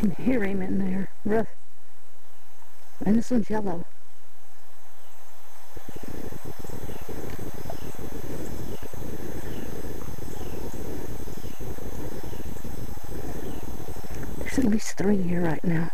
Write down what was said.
can hear him in there. Rough. And this one's yellow. At least three here right now.